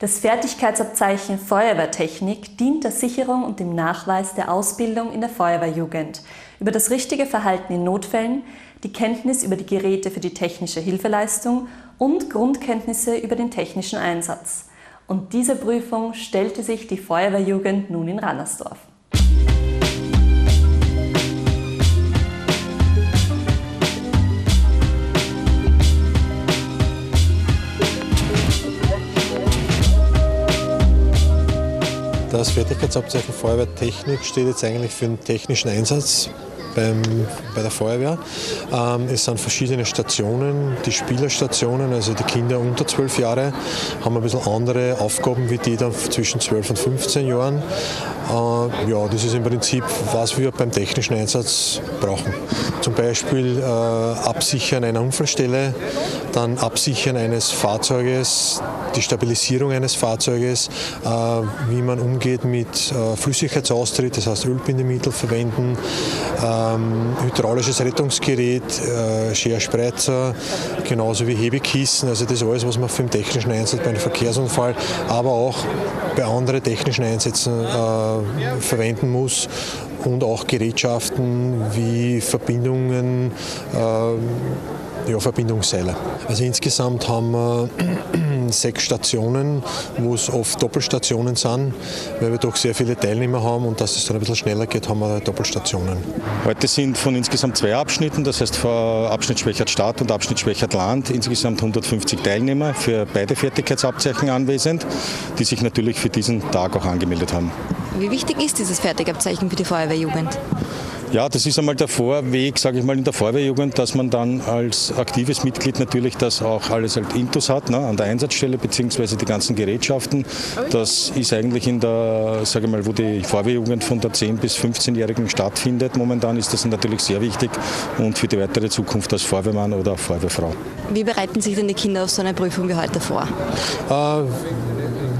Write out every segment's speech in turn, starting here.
Das Fertigkeitsabzeichen Feuerwehrtechnik dient der Sicherung und dem Nachweis der Ausbildung in der Feuerwehrjugend über das richtige Verhalten in Notfällen, die Kenntnis über die Geräte für die technische Hilfeleistung und Grundkenntnisse über den technischen Einsatz. Und diese Prüfung stellte sich die Feuerwehrjugend nun in Rannersdorf. Das Fertigkeitsabzeichen Feuerwehrtechnik steht jetzt eigentlich für den technischen Einsatz beim, bei der Feuerwehr. Ähm, es sind verschiedene Stationen, die Spielerstationen, also die Kinder unter 12 Jahre, haben ein bisschen andere Aufgaben wie die dann zwischen 12 und 15 Jahren. Äh, ja, das ist im Prinzip, was wir beim technischen Einsatz brauchen. Zum Beispiel äh, Absichern einer Unfallstelle, dann Absichern eines Fahrzeuges, die Stabilisierung eines Fahrzeuges, äh, wie man umgeht mit äh, Flüssigkeitsaustritt, das heißt Ölbindemittel verwenden, ähm, hydraulisches Rettungsgerät, äh, Scherspreizer, genauso wie Hebekissen, also das alles, was man für den technischen Einsatz bei einem Verkehrsunfall, aber auch bei anderen technischen Einsätzen äh, verwenden muss und auch Gerätschaften wie Verbindungen, äh, ja, Verbindungsseile. Also insgesamt haben wir sechs Stationen, wo es oft Doppelstationen sind, weil wir doch sehr viele Teilnehmer haben und dass es dann ein bisschen schneller geht, haben wir Doppelstationen. Heute sind von insgesamt zwei Abschnitten, das heißt Abschnitt Schwächert Stadt und Abschnitt Schwächert Land, insgesamt 150 Teilnehmer für beide Fertigkeitsabzeichen anwesend, die sich natürlich für diesen Tag auch angemeldet haben. Wie wichtig ist dieses Fertigabzeichen für die Feuerwehrjugend? Ja, das ist einmal der Vorweg, sage ich mal, in der Feuerwehrjugend, dass man dann als aktives Mitglied natürlich das auch alles halt intus hat, ne, an der Einsatzstelle beziehungsweise die ganzen Gerätschaften. Das ist eigentlich in der, sage ich mal, wo die Feuerwehrjugend von der 10- bis 15-Jährigen stattfindet. Momentan ist das natürlich sehr wichtig und für die weitere Zukunft als Feuerwehrmann oder Feuerwehrfrau. Wie bereiten sich denn die Kinder auf so eine Prüfung wie heute vor? Äh,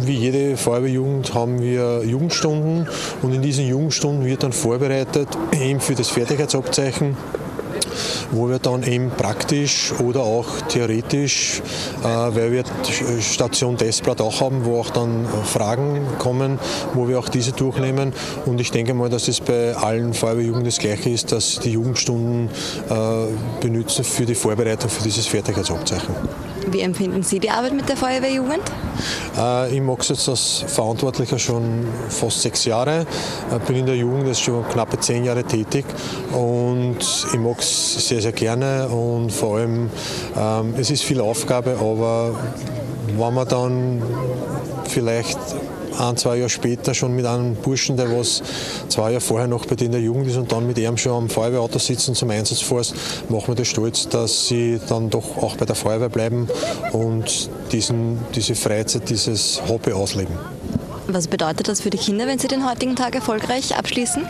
wie jede Feuerwehrjugend haben wir Jugendstunden und in diesen Jugendstunden wird dann vorbereitet eben für das Fertigkeitsabzeichen wo wir dann eben praktisch oder auch theoretisch, äh, weil wir Station Testblatt auch haben, wo auch dann Fragen kommen, wo wir auch diese durchnehmen. Und ich denke mal, dass es bei allen Feuerwehrjugend das Gleiche ist, dass die Jugendstunden äh, benutzen für die Vorbereitung für dieses Fertigkeitsabzeichen. Wie empfinden Sie die Arbeit mit der Feuerwehrjugend? Äh, ich mache es jetzt als Verantwortlicher schon fast sechs Jahre. Ich bin in der Jugend jetzt schon knappe zehn Jahre tätig und ich mag es sehr, sehr gerne und vor allem, ähm, es ist viel Aufgabe, aber wenn man dann vielleicht ein, zwei Jahre später schon mit einem Burschen, der was zwei Jahre vorher noch bei dir in der Jugend ist und dann mit ihm schon am Feuerwehrauto sitzen zum Einsatz fährst, machen wir das stolz, dass sie dann doch auch bei der Feuerwehr bleiben und diesen, diese Freizeit, dieses Hobby ausleben. Was bedeutet das für die Kinder, wenn sie den heutigen Tag erfolgreich abschließen?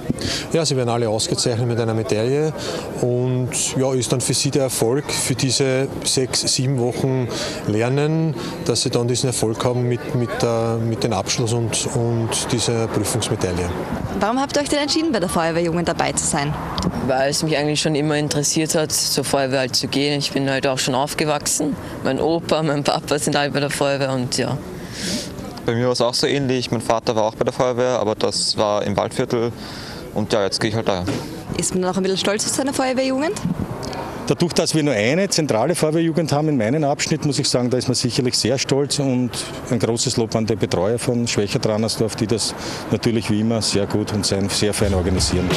Ja, sie werden alle ausgezeichnet mit einer Medaille und ja, ist dann für sie der Erfolg für diese sechs, sieben Wochen Lernen, dass sie dann diesen Erfolg haben mit, mit, der, mit dem Abschluss und, und dieser Prüfungsmedaille. Warum habt ihr euch denn entschieden, bei der Feuerwehrjugend dabei zu sein? Weil es mich eigentlich schon immer interessiert hat, zur Feuerwehr halt zu gehen. Ich bin halt auch schon aufgewachsen. Mein Opa, mein Papa sind alle bei der Feuerwehr und ja. Bei mir war es auch so ähnlich. Mein Vater war auch bei der Feuerwehr, aber das war im Waldviertel. Und ja, jetzt gehe ich halt da. Ist man auch ein bisschen stolz auf seine Feuerwehrjugend? Dadurch, dass wir nur eine zentrale Feuerwehrjugend haben in meinem Abschnitt, muss ich sagen, da ist man sicherlich sehr stolz und ein großes Lob an die Betreuer von Schwächer Trannersdorf, die das natürlich wie immer sehr gut und sehr fein organisieren.